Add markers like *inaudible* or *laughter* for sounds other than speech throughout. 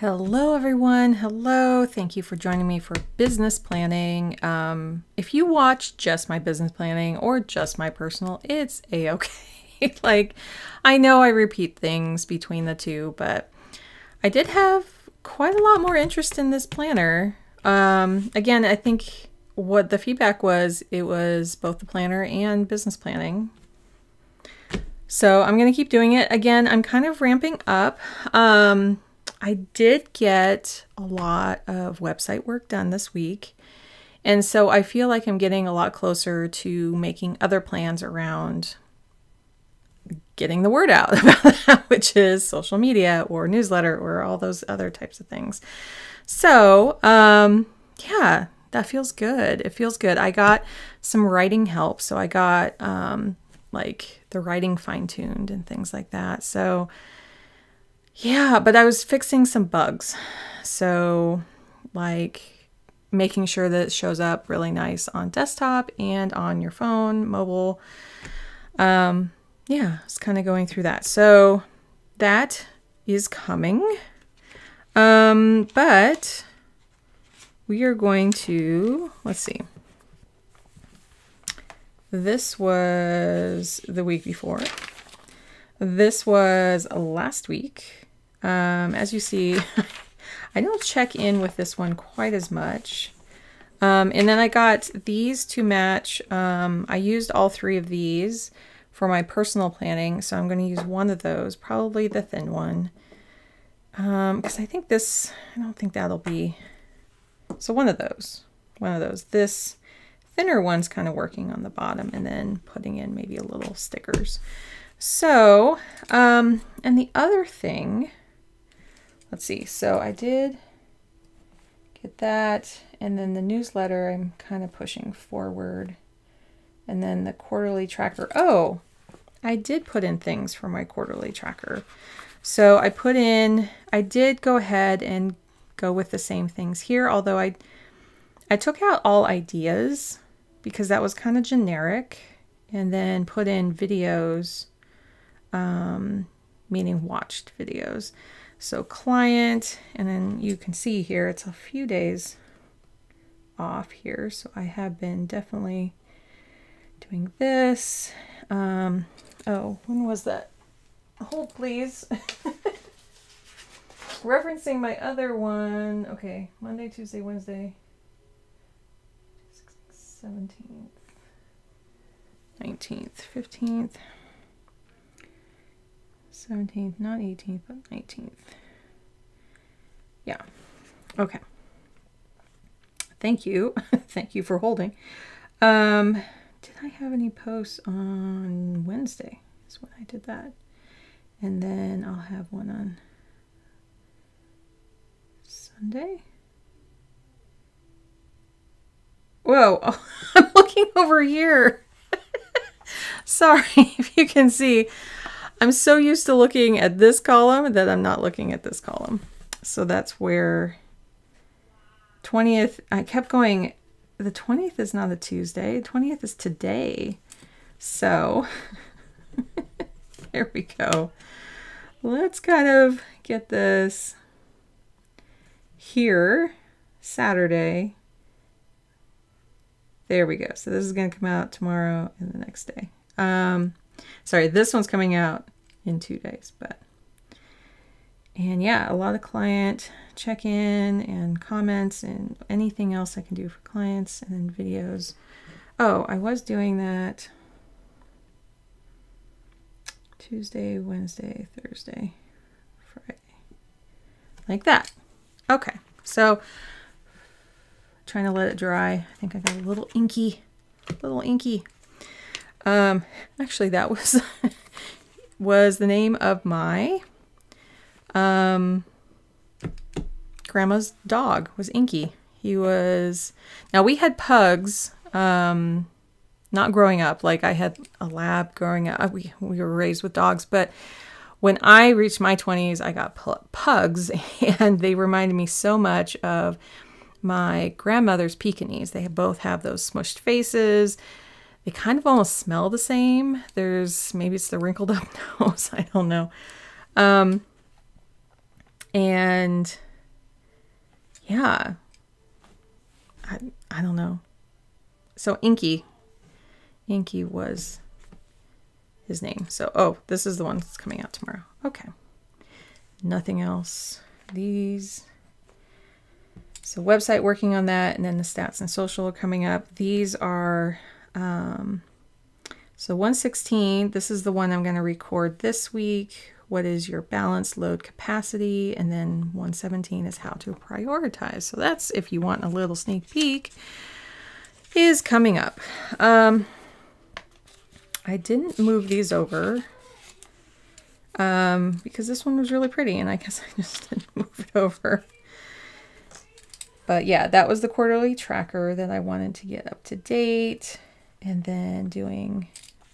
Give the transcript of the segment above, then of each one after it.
Hello, everyone. Hello. Thank you for joining me for business planning. Um, if you watch just my business planning or just my personal, it's a okay. *laughs* like, I know I repeat things between the two, but I did have quite a lot more interest in this planner. Um, again, I think what the feedback was, it was both the planner and business planning. So I'm going to keep doing it. Again, I'm kind of ramping up. Um, I did get a lot of website work done this week. And so I feel like I'm getting a lot closer to making other plans around getting the word out *laughs* about that, which is social media or newsletter or all those other types of things. So, um, yeah, that feels good. It feels good. I got some writing help. So I got um, like the writing fine tuned and things like that. So, yeah, but I was fixing some bugs. So, like making sure that it shows up really nice on desktop and on your phone, mobile. Um, yeah, it's kind of going through that. So, that is coming. Um, but we are going to, let's see. This was the week before. This was last week. Um, as you see, *laughs* I don't check in with this one quite as much. Um, and then I got these to match. Um, I used all three of these for my personal planning, so I'm going to use one of those, probably the thin one. Because um, I think this, I don't think that'll be, so one of those, one of those. This thinner one's kind of working on the bottom and then putting in maybe a little stickers. So, um, and the other thing let's see. So I did get that. And then the newsletter, I'm kind of pushing forward. And then the quarterly tracker. Oh, I did put in things for my quarterly tracker. So I put in, I did go ahead and go with the same things here, although I, I took out all ideas because that was kind of generic and then put in videos, um, meaning watched videos. So client, and then you can see here, it's a few days off here. So I have been definitely doing this. Um, oh, when was that? Hold please. *laughs* Referencing my other one. Okay, Monday, Tuesday, Wednesday. 17th, 19th, 15th. 17th, not 18th, but 19th. Yeah. Okay. Thank you. *laughs* Thank you for holding. Um, did I have any posts on Wednesday? Is when I did that. And then I'll have one on Sunday. Whoa, oh, *laughs* I'm looking over here. *laughs* Sorry if you can see. I'm so used to looking at this column that I'm not looking at this column. So that's where 20th, I kept going, the 20th is not a Tuesday, 20th is today. So *laughs* there we go. Let's kind of get this here, Saturday. There we go. So this is going to come out tomorrow and the next day. Um, sorry, this one's coming out in two days, but and yeah, a lot of client check-in and comments and anything else I can do for clients and then videos. Oh, I was doing that Tuesday, Wednesday, Thursday, Friday. Like that. Okay, so trying to let it dry. I think I got a little inky, little inky. Um, actually, that was *laughs* was the name of my um, grandma's dog was Inky. He was now we had pugs. Um, not growing up like I had a lab growing up. We we were raised with dogs, but when I reached my 20s, I got pugs, *laughs* and they reminded me so much of my grandmother's Pekingese. They both have those smushed faces. They kind of almost smell the same. There's maybe it's the wrinkled *laughs* up nose. I don't know. Um, and yeah, I, I don't know. So Inky, Inky was his name. So, oh, this is the one that's coming out tomorrow. Okay. Nothing else. These. So website working on that, and then the stats and social are coming up. These are, um, so 116, this is the one I'm going to record this week. What is your balance load capacity? And then 117 is how to prioritize. So that's if you want a little sneak peek is coming up. Um, I didn't move these over um, because this one was really pretty and I guess *laughs* I just didn't move it over. But yeah, that was the quarterly tracker that I wanted to get up to date and then doing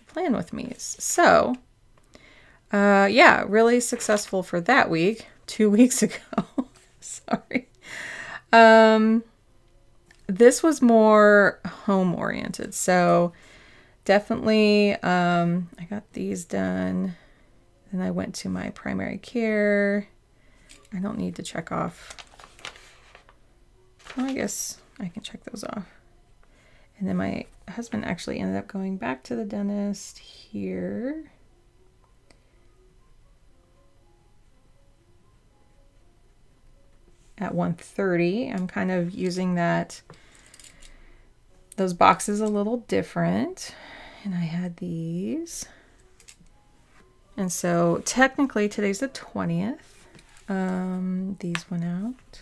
plan with me. So, uh, yeah, really successful for that week, two *laughs* weeks ago. *laughs* Sorry. Um, this was more home oriented. So, definitely um, I got these done. Then I went to my primary care. I don't need to check off. Well, I guess I can check those off. And then my husband actually ended up going back to the dentist here. At 1.30. I'm kind of using that those boxes a little different and I had these. And so technically today's the 20th. Um, these went out.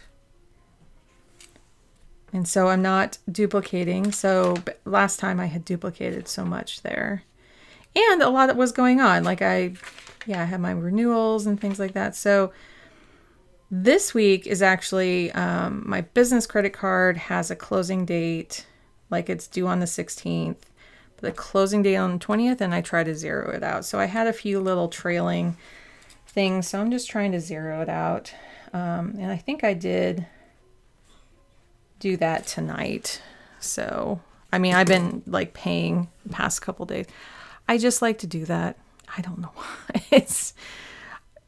And so I'm not duplicating. So last time I had duplicated so much there. And a lot that was going on. Like I, yeah, I had my renewals and things like that. So this week is actually um, my business credit card has a closing date. Like it's due on the 16th the closing date on the 20th and I try to zero it out. So I had a few little trailing things. So I'm just trying to zero it out. Um, and I think I did do that tonight. So, I mean, I've been like paying past couple days. I just like to do that. I don't know *laughs* why. It's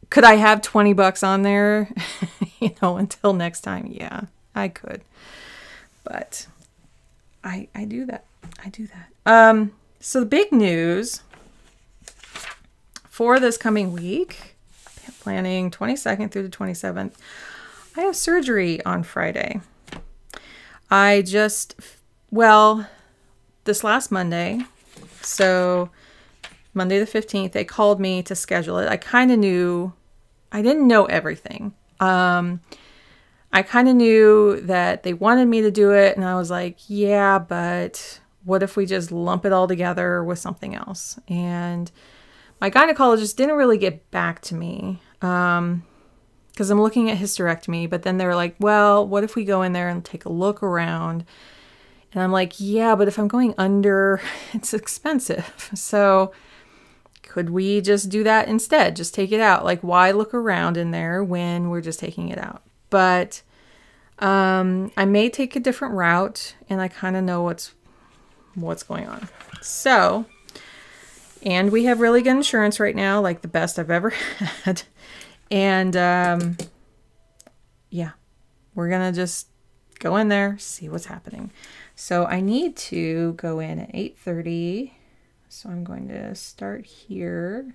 could I have 20 bucks on there, *laughs* you know, until next time? Yeah, I could. But I I do that. I do that. Um, so the big news for this coming week, planning 22nd through the 27th, I have surgery on Friday. I just, well, this last Monday, so Monday the 15th, they called me to schedule it. I kind of knew, I didn't know everything. Um, I kind of knew that they wanted me to do it, and I was like, yeah, but what if we just lump it all together with something else? And my gynecologist didn't really get back to me because I'm looking at hysterectomy, but then they're like, well, what if we go in there and take a look around? And I'm like, yeah, but if I'm going under, *laughs* it's expensive. *laughs* So could we just do that instead? Just take it out. Like, why look around in there when we're just taking it out? But um, I may take a different route and I kind of know what's what's going on. So, and we have really good insurance right now, like the best I've ever *laughs* had. And um, yeah, we're going to just go in there, see what's happening. So I need to go in at 8.30. So I'm going to start here.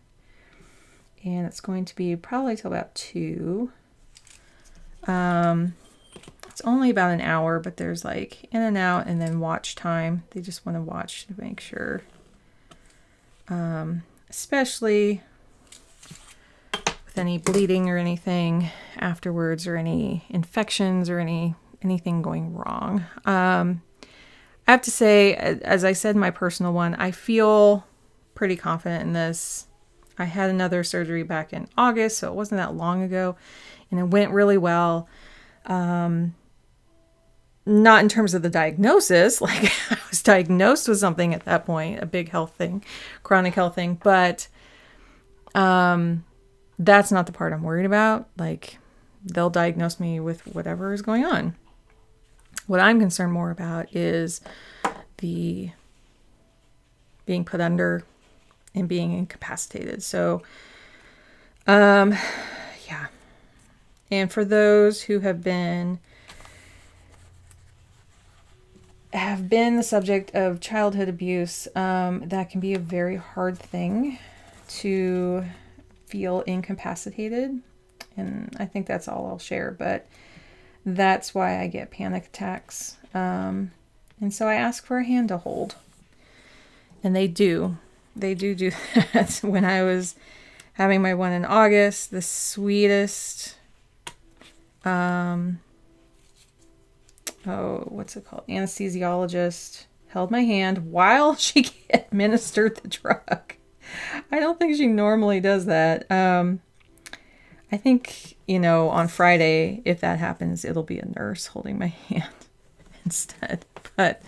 And it's going to be probably till about 2. Um, it's only about an hour, but there's like in and out and then watch time. They just want to watch to make sure. Um, especially any bleeding or anything afterwards or any infections or any anything going wrong. Um, I have to say, as I said my personal one, I feel pretty confident in this. I had another surgery back in August, so it wasn't that long ago, and it went really well. Um, not in terms of the diagnosis, *laughs* like I was diagnosed with something at that point, a big health thing, chronic health thing, but um that's not the part I'm worried about. Like they'll diagnose me with whatever is going on. What I'm concerned more about is the being put under and being incapacitated. So um yeah. And for those who have been have been the subject of childhood abuse, um, that can be a very hard thing to feel incapacitated. And I think that's all I'll share, but that's why I get panic attacks. Um, and so I ask for a hand to hold. And they do. They do do *laughs* that. when I was having my one in August, the sweetest, um, oh, what's it called? Anesthesiologist held my hand while *laughs* she administered the drug. I don't think she normally does that. Um, I think, you know, on Friday, if that happens, it'll be a nurse holding my *laughs* hand instead. But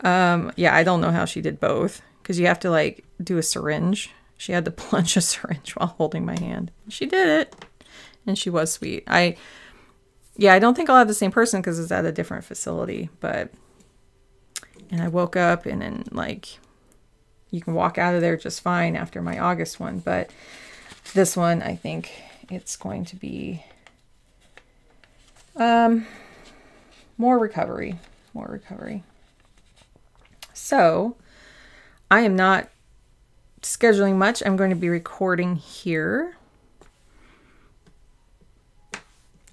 um, yeah, I don't know how she did both because you have to like do a syringe. She had to *laughs* plunge a syringe while holding my hand. She did it, and she was sweet. I, yeah, I don't think I'll have the same person because it's at a different facility. But, and I woke up and then like, you can walk out of there just fine after my August one. But this one, I think it's going to be um, more recovery, more recovery. So I am not scheduling much. I'm going to be recording here.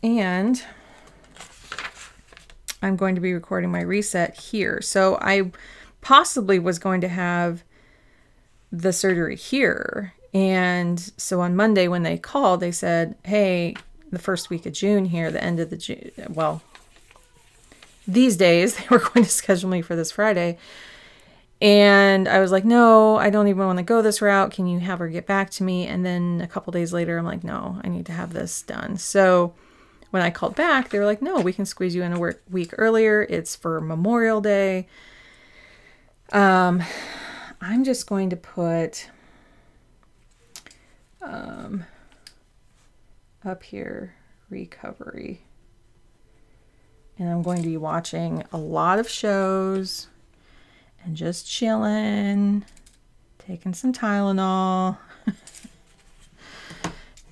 And I'm going to be recording my reset here. So I possibly was going to have the surgery here. And so on Monday when they called, they said, hey, the first week of June here, the end of the June, well, these days *laughs* they were going to schedule me for this Friday. And I was like, no, I don't even want to go this route. Can you have her get back to me? And then a couple days later, I'm like, no, I need to have this done. So when I called back, they were like, no, we can squeeze you in a week earlier. It's for Memorial Day. Um, I'm just going to put um, up here recovery. And I'm going to be watching a lot of shows and just chilling, taking some Tylenol. *laughs*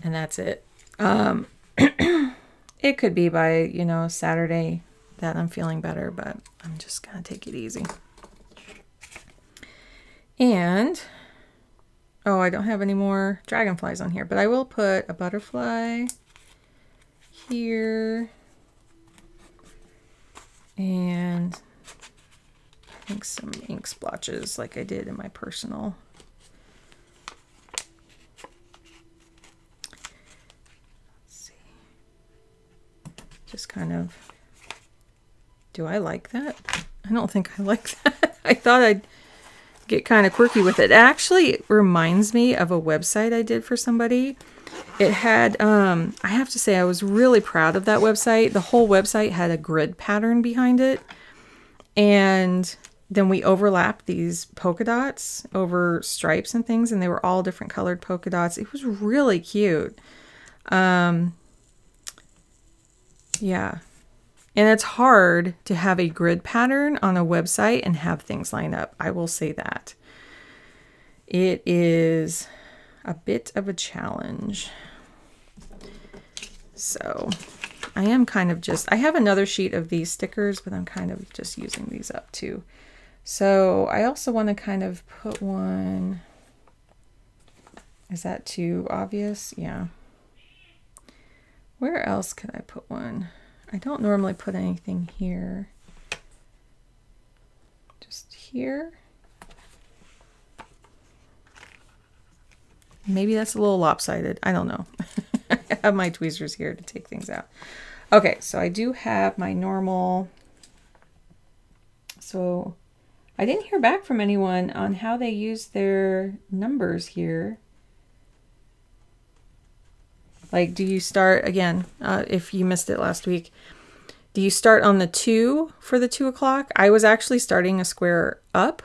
and that's it. Um, *clears throat* it could be by, you know, Saturday that I'm feeling better, but I'm just going to take it easy. And, oh, I don't have any more dragonflies on here, but I will put a butterfly here. And I think some ink splotches like I did in my personal. Let's see. Just kind of, do I like that? I don't think I like *laughs* that. I thought I'd get kind of quirky with it. Actually, it reminds me of a website I did for somebody. It had, um, I have to say, I was really proud of that website. The whole website had a grid pattern behind it. And then we overlapped these polka dots over stripes and things, and they were all different colored polka dots. It was really cute. Um, yeah. And it's hard to have a grid pattern on a website and have things line up. I will say that. It is a bit of a challenge. So I am kind of just, I have another sheet of these stickers, but I'm kind of just using these up too. So I also want to kind of put one, is that too obvious? Yeah. Where else could I put one? I don't normally put anything here. Just here. Maybe that's a little lopsided. I don't know. *laughs* I have my tweezers here to take things out. Okay, so I do have my normal. So I didn't hear back from anyone on how they use their numbers here. Like, do you start, again, uh, if you missed it last week, do you start on the two for the two o'clock? I was actually starting a square up,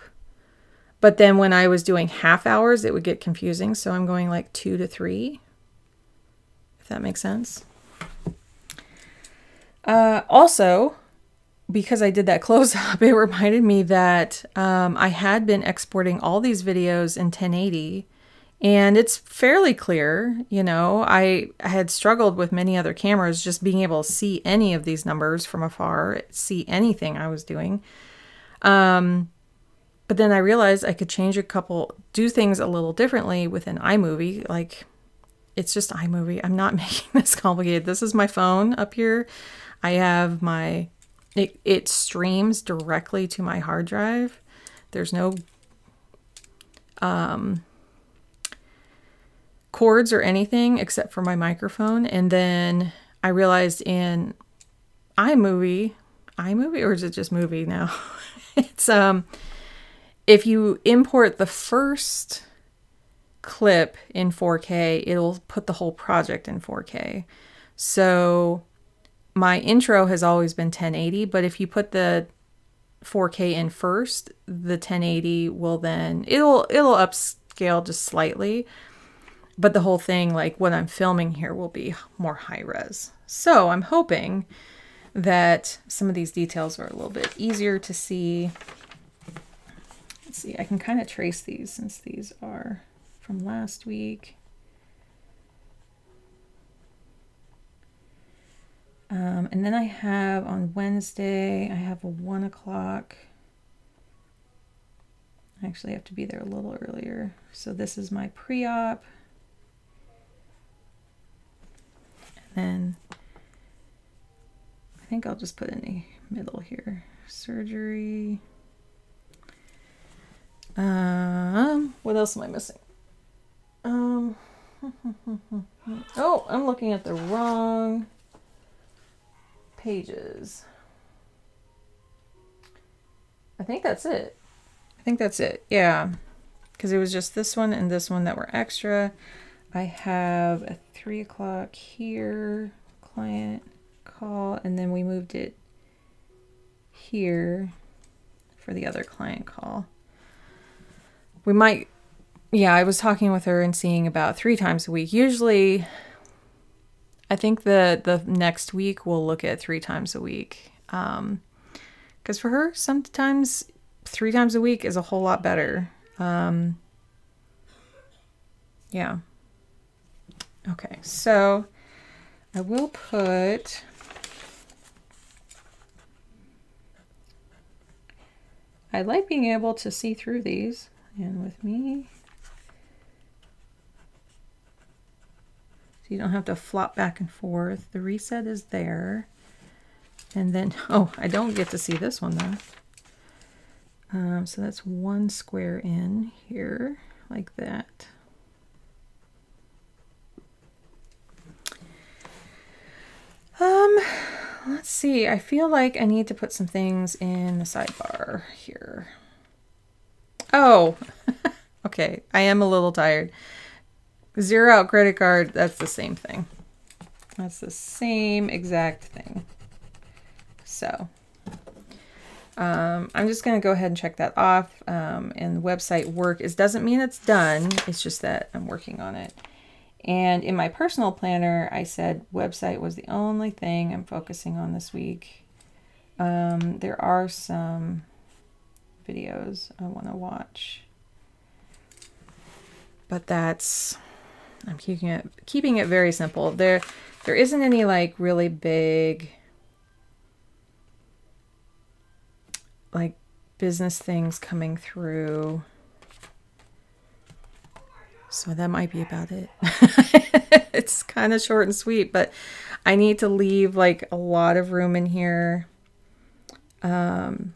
but then when I was doing half hours, it would get confusing. So I'm going like two to three, if that makes sense. Uh, also, because I did that *laughs* close up, it reminded me that um, I had been exporting all these videos in 1080 and it's fairly clear. You know, I, had struggled with many other cameras just being able to see any of these numbers from afar, see anything I was doing. Um, but then I realized I could change a couple, do things a little differently with an iMovie. Like, it's just iMovie. I'm not *laughs* making this complicated. This is my phone up here. I have my, it, it streams directly to my hard drive. There's no um, cords or anything except for my microphone. And then I realized in iMovie, iMovie, or is it just movie now? *laughs* it's um, if you import the first clip in 4K, it'll put the whole project in 4K. So my intro has always been 1080, but if you put the 4K in first, the 1080 will then it'll it'll upscale just slightly, but the whole thing like what I'm filming here will be more high res. So I'm hoping that some of these details are a little bit easier to see. Let's see, I can kind of trace these since these are from last week. Um, and then I have on Wednesday, I have a one o'clock. I actually have to be there a little earlier. So this is my pre-op. And I think I'll just put in the middle here. Surgery. Um, what else am I missing? Um, *laughs* oh, I'm looking at the wrong pages. I think that's it. I think that's it. Yeah. Because it was just this one and this one that were extra. I have a three o'clock here, client call, and then we moved it here for the other client call. We might, yeah, I was talking with her and seeing about three times a week. Usually I think the the next week we'll look at three times a week. Um, because for her, sometimes three times a week is a whole lot better. Um, yeah. Okay, so I will put. I like being able to see through these, and with me, So you don't have to flop back and forth. The reset is there. And then, *laughs* oh, I don't get to see this one though. Um, so that's one square in here, like that. Um, let's see. I feel like I need to put some things in the sidebar here. Oh, *laughs* okay. I am a little tired. Zero out credit card, that's the same thing. That's the same exact thing. So um, I'm just going to go ahead and check that off. Um, and website work is doesn't mean it's done. It's just that I'm working on it. And in my personal planner, I said website was the only thing I'm focusing on this week. Um, there are some videos I want to watch. But that's I'm keeping it keeping it very simple. There there isn't any like really big like business things coming through. So that might be about it. *laughs* it's kind of short and sweet, but I need to leave like a lot of room in here. Um,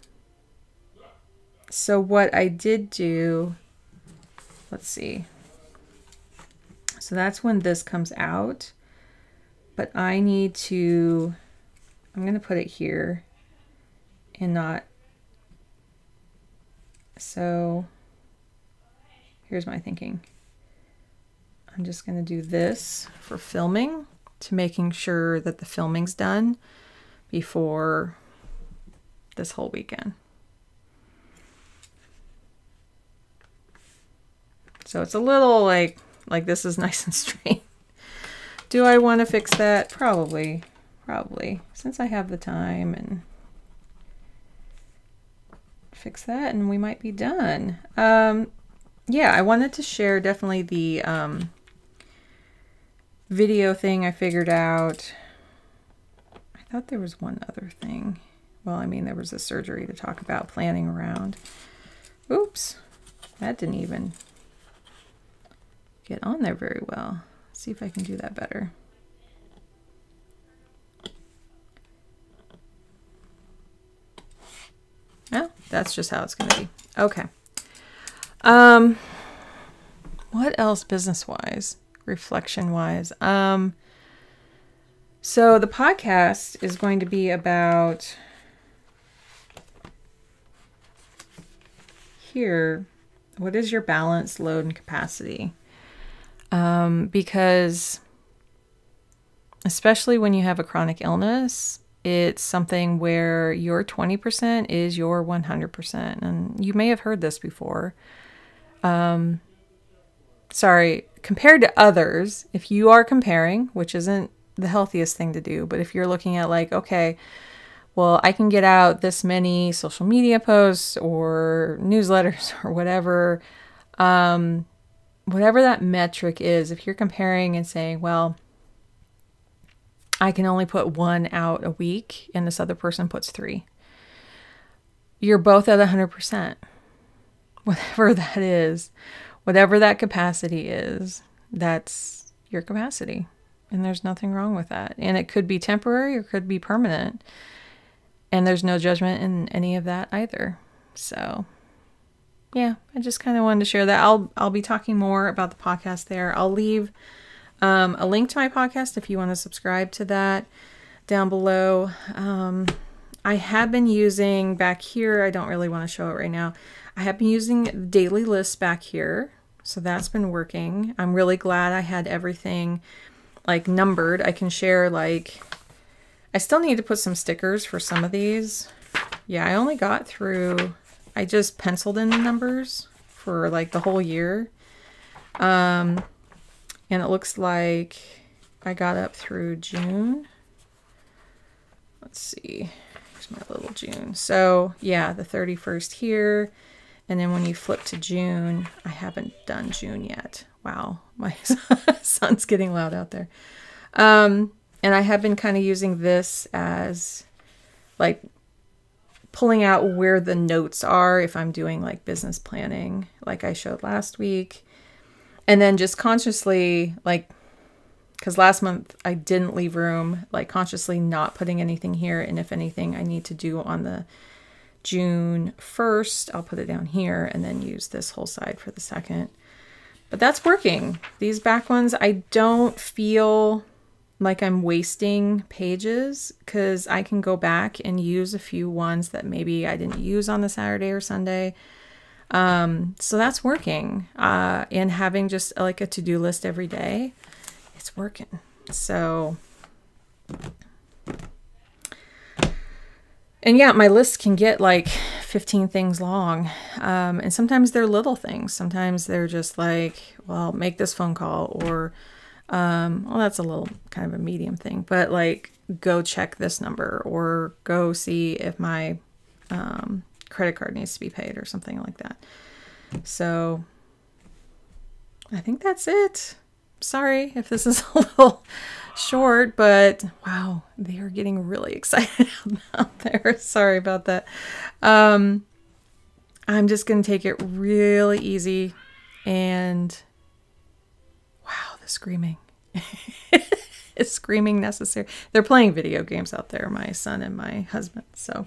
so what I did do, let's see. So that's when this comes out. But I need to, I'm going to put it here and not, so here's my thinking. I'm just going to do this for filming to making sure that the filming's done before this whole weekend. So it's a little like like this is *laughs* nice and straight. Do I want to fix that? Probably. Probably. Since I have the time and fix that and we might be done. Um, yeah, I wanted to share definitely the um, video thing I figured out. I thought there was one other thing. Well, I mean, there was a surgery to talk about planning around. Oops, that didn't even get on there very well. Let's see if I can do that better. Well, that's just how it's going to be. Okay. Um, what else business wise, reflection wise? Um, so the podcast is going to be about here. What is your balance, load, and capacity? Um, because especially when you have a chronic illness, it's something where your 20% is your 100%. And you may have heard this before. Um, sorry, compared to others, if you are comparing, which isn't the healthiest thing to do, but if you're looking at like, okay, well, I can get out this many social media posts or newsletters *laughs* or whatever, um, whatever that metric is, if you're comparing and saying, well, I can only put one out a week and this other person puts three. You're both at 100%. *laughs* Whatever that is, whatever that capacity is, that's your capacity. And there's nothing wrong with that. And it could be temporary or could be permanent. And there's no judgment in any of that either. So, yeah, I just kind of wanted to share that. I'll I'll be talking more about the podcast there. I'll leave um, a link to my podcast if you want to subscribe to that down below. Um, I have been using back here, I don't really want to show it right now. I have been using daily lists back here. So that's been working. I'm really glad I had everything like numbered. I can share like, I still need to put some stickers for some of these. Yeah, I only got through, I just penciled in the numbers for like the whole year. Um, and it looks like I got up through June. Let's see. Here's my little June. So yeah, the 31st here. And then when you flip to June, I haven't done June yet. Wow, *laughs* my son's getting loud out there. Um, and I have been kind of using this as like pulling out where the notes are if I'm doing like business planning, like I showed last week and then just consciously like because last month I didn't leave room, like consciously not putting anything here. And if anything I need to do on the June 1st, I'll put it down here and then use this whole side for the second. But that's working. These back ones, I don't feel like I'm wasting pages because I can go back and use a few ones that maybe I didn't use on the Saturday or Sunday um, so that's working. Uh, and having just like a to do list every day, it's working. So, and yeah, my list can get like 15 things long. Um, and sometimes they're little things. Sometimes they're just like, well, make this phone call or, um, well, that's a little kind of a medium thing, but like go check this number or go see if my, um, credit card needs to be paid or something like that. So I think that's it. Sorry if this is *laughs* a little short, but wow, they are getting really excited *laughs* out there. Sorry about that. Um, I'm just going to take it really easy and wow, the screaming. *laughs* is screaming necessary? They're playing video games out there, my son and my husband. So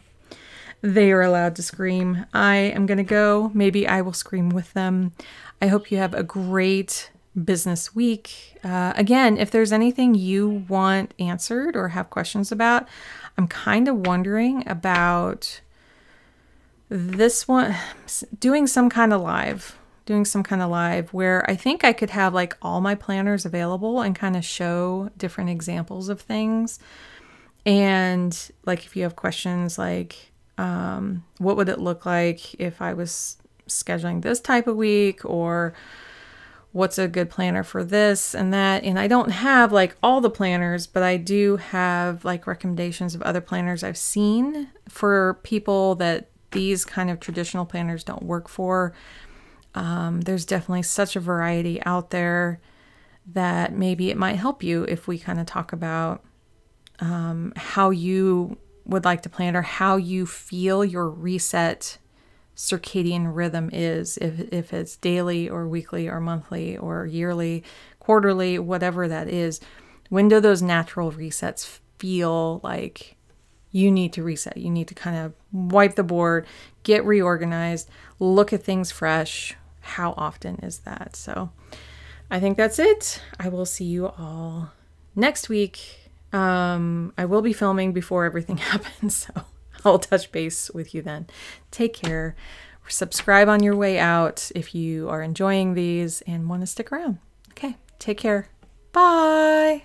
they are allowed to scream. I am going to go. Maybe I will scream with them. I hope you have a great business week. Uh, again, if there's anything you want answered or have questions about, I'm kind of wondering about this one, doing some kind of live, doing some kind of live where I think I could have like all my planners available and kind of show different examples of things. And like if you have questions like, um, what would it look like if I was scheduling this type of week or what's a good planner for this and that. And I don't have like all the planners but I do have like recommendations of other planners I've seen for people that these kind of traditional planners don't work for. Um, there's definitely such a variety out there that maybe it might help you if we kind of talk about um, how you would like to plan or how you feel your reset circadian rhythm is if, if it's daily or weekly or monthly or yearly quarterly whatever that is when do those natural resets feel like you need to reset? You need to kind of wipe the board get reorganized look at things fresh. How often is that? So i think that's it. I will see you all next week. Um, i will be filming before everything *laughs* happens so *laughs* I'll touch base with you then. Take care. Subscribe on your way out if you are enjoying these and want to stick around. Okay, take care. Bye.